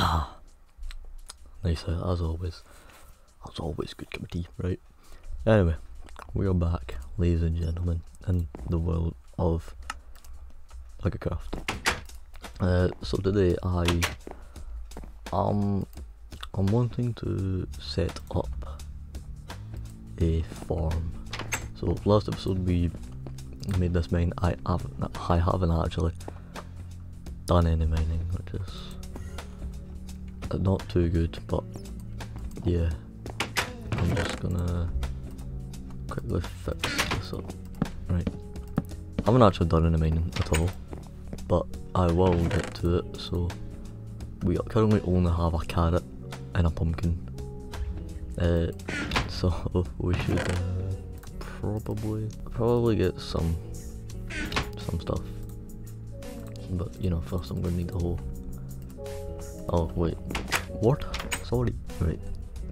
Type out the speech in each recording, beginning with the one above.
Ah, nice uh, as always. As always, good cup of tea, right? Anyway, we are back, ladies and gentlemen, in the world of Craft. Uh, so today I um I'm wanting to set up a farm. So last episode we made this mine. I haven't I haven't actually done any mining, which is not too good, but yeah. I'm just gonna quickly fix this up. Right. I haven't actually done any mining at all, but I will get to it, so we currently only have a carrot and a pumpkin. Uh, so we should uh, probably probably get some some stuff. But you know, first I'm gonna need the whole. Oh wait, what? Sorry. Right.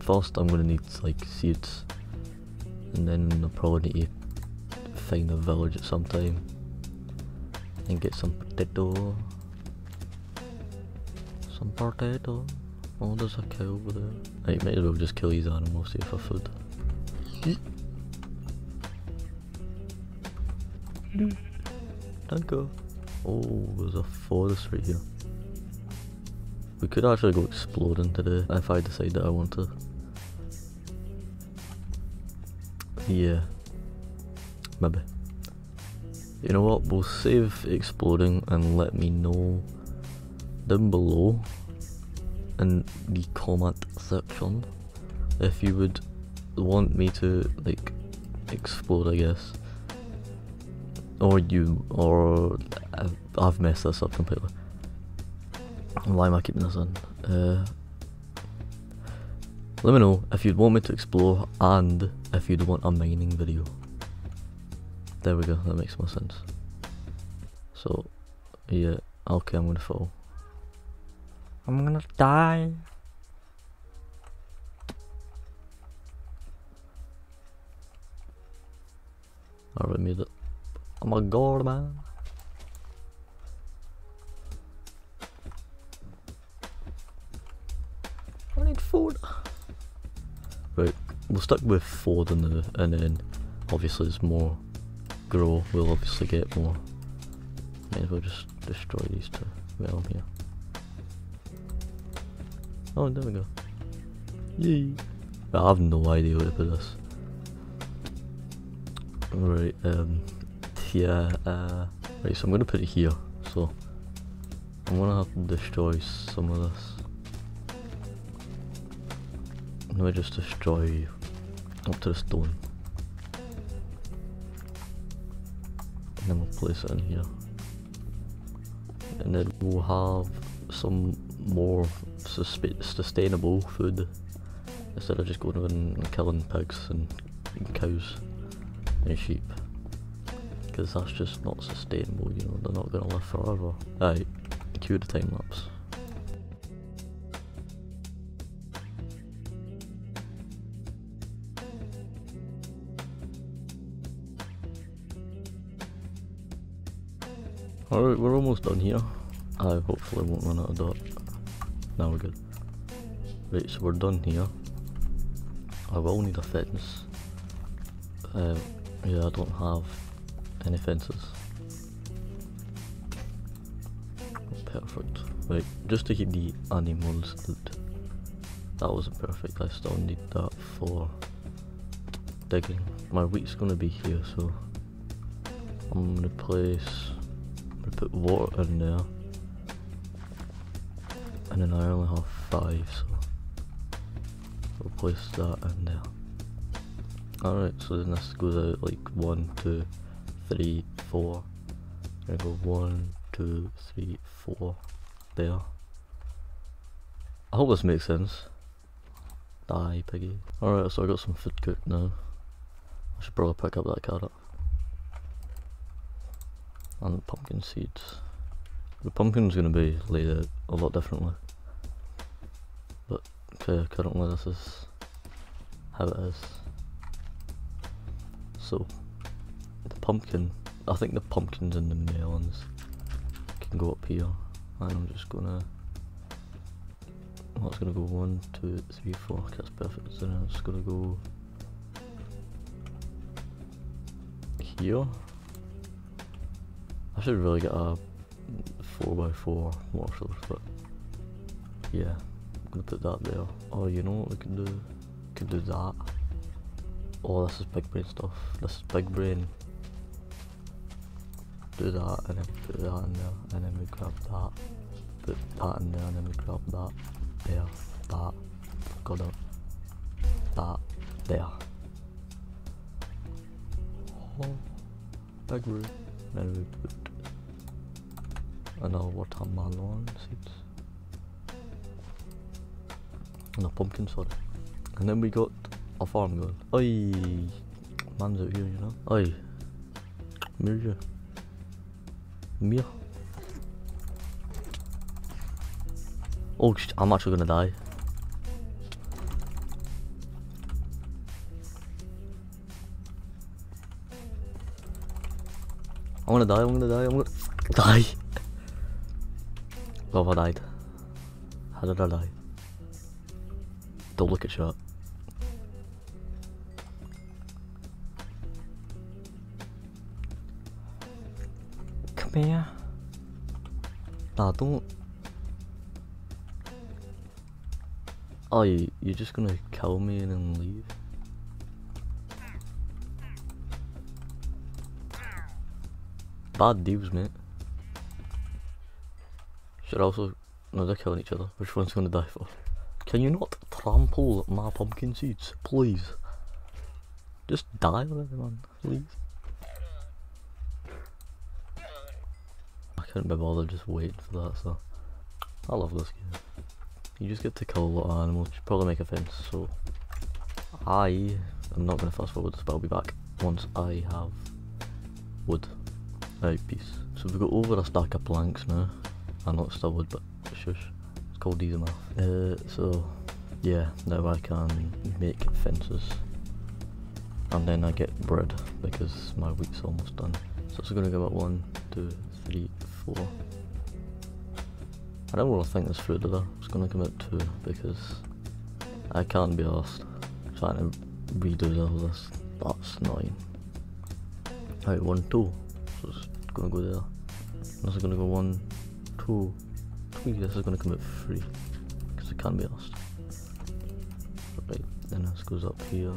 First I'm gonna need like seeds, and then I'll probably need to find a village at some time and get some potato. Some potato. Oh, there's a cow over there. Right, might as well just kill these animals here for food. Don't go. Oh, there's a forest right here. We could actually go exploring today if I decide that I want to. Yeah. Maybe. You know what, we'll save exploring and let me know down below in the comment section if you would want me to like explore I guess or you or I've messed this up completely why am I keeping this on uh, let me know if you'd want me to explore and if you'd want a mining video there we go, that makes more sense. So, yeah, okay, I'm gonna fall. I'm gonna die. Alright, made it. Oh my god, man. Right, we'll stick with and, the, and then obviously there's more grow, we'll obviously get more. May as well just destroy these two realm here. Oh, there we go. Yay! I have no idea where to put this. Right, um, yeah, uh, right, so I'm gonna put it here, so I'm gonna have to destroy some of this. Let me just destroy up to the stone. And then we'll place it in here. And then we'll have some more sustainable food. Instead of just going and killing pigs and cows and sheep. Because that's just not sustainable you know they're not going to live forever. Right cue the time lapse Alright, we're almost done here. I hopefully won't run out of dot. Now we're good. Right, so we're done here. I will need a fence. Um, yeah, I don't have any fences. Perfect. Right, just to keep the animals. That wasn't perfect, I still need that for digging. My wheat's gonna be here, so I'm gonna place put water in there. And then I only have five, so we'll place that in there. Alright, so then this goes out like one, two, three, four. And go one, two, three, four. There. I hope this makes sense. Die, piggy. Alright, so I got some food cooked now. I should probably pick up that carrot and the pumpkin seeds. The pumpkin's going to be laid out a lot differently. But okay, currently this is how it is. So, the pumpkin, I think the pumpkins and the melons can go up here. And I'm just gonna Well, it's gonna go one, two, three, four. That's perfect. So now it's gonna go here. I should really get a 4x4 water source, but yeah, I'm gonna put that there. Oh, you know what we can do? We can do that. Oh, this is big brain stuff. This is big brain. Do that, and then put that in there, and then we grab that. Put that in there, and then we grab that. There, that. Got it. That. There. Oh, big brain. Then we put another watermelon seeds. And a pumpkin, sorry. And then we got a farm going. Oi! Man's out here, you know? Oi! Mirja. Mir. Oh, sh- I'm actually gonna die. I'm gonna die, I'm gonna die, I'm gonna die. Well, I died. How did I die? Don't look at shot. Come here. Nah, don't. Oh, you, you're just gonna kill me and then leave? Bad deals, mate. Should also. No, they're killing each other. Which one's gonna die for? Can you not trample my pumpkin seeds, please? Just die already, man. Please. I couldn't be bothered just waiting for that, so. I love this game. You just get to kill a lot of animals, you probably make a fence, so. I am not gonna fast forward this, but I'll be back once I have wood. Right, peace. So we've got over a stack of planks now. I know it's still wood, but shush. It's called easy math. Uh, so, yeah, now I can make fences. And then I get bread, because my week's almost done. So it's gonna go about one, two, three, four. I don't really think there's food there. It's gonna come out two, because I can't be asked trying to redo all this. That's annoying. Right, one, two. So it's gonna go there. This is gonna go one, two. This is gonna come out three. Because it can't be asked. Right, then this goes up here.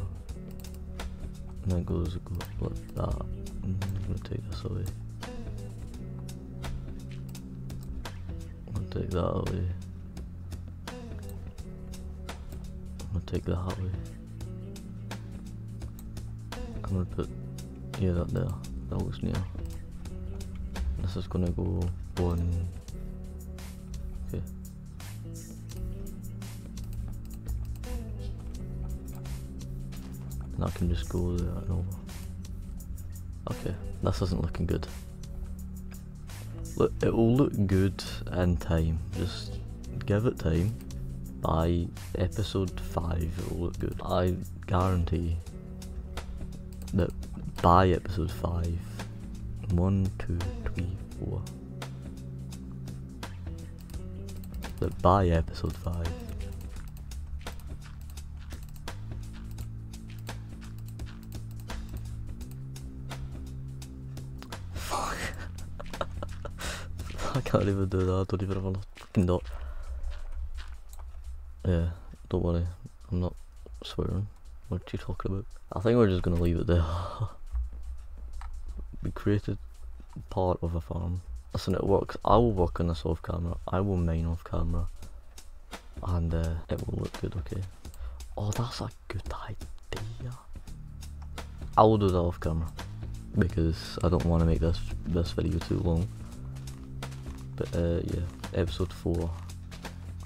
And then it goes go up like that. Mm, I'm gonna take this away. I'm gonna take that away. I'm gonna take that away. I'm gonna put yeah that there. That looks near. This is gonna go one. And I can just go there and over. Okay, this isn't looking good. Look, it will look good in time. Just give it time. By episode 5 it will look good. I guarantee that by episode 5, 1, 2, 3, 4, that by episode 5, can't even do that, I don't even have a fucking dot. Yeah, don't worry, I'm not swearing. What are you talking about? I think we're just gonna leave it there. we created part of a farm. Listen, it works. I will work on this off camera. I will mine off camera. And uh, it will look good, okay? Oh, that's a good idea. I will do that off camera. Because I don't want to make this this video too long. But uh, yeah, episode 4.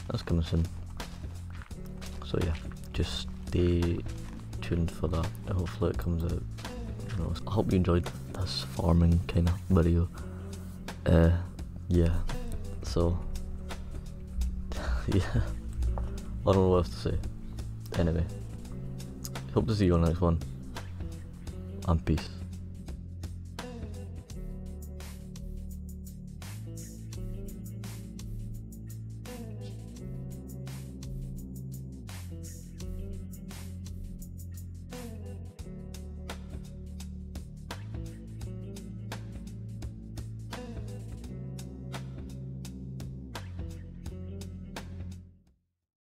That's coming soon. So yeah, just stay tuned for that. Hopefully it comes out. You know, I hope you enjoyed this farming kind of video. Uh, yeah. So yeah, I don't know what else to say. Anyway, hope to see you on the next one. And peace.